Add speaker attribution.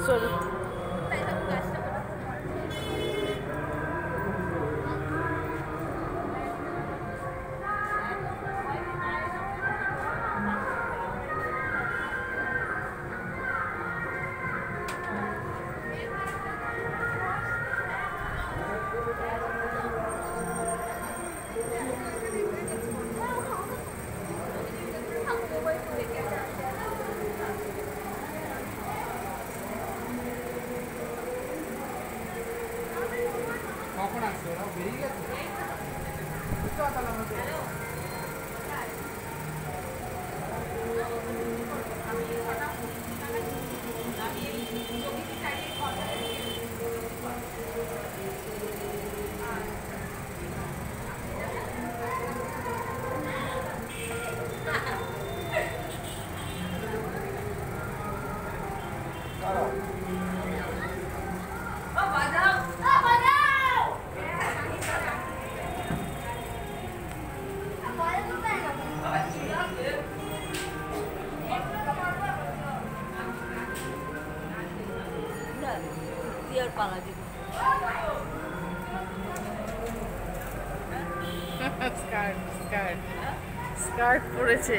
Speaker 1: 坐
Speaker 2: কখন আসছে ওরা বেরিয়ে গেছে
Speaker 3: দিয়ার পালা দিব।
Speaker 1: স্কার্ট স্কার্ট স্কার্ট পরেছে।